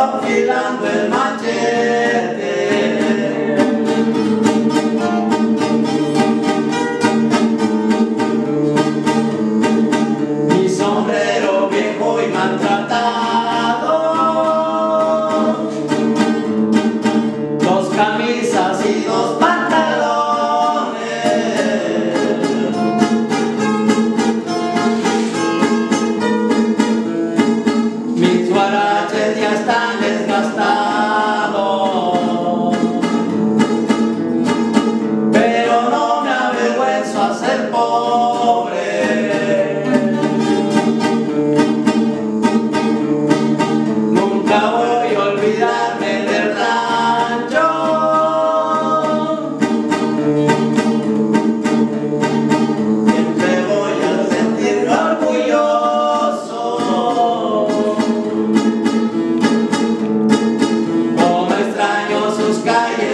afilando el machete. Sus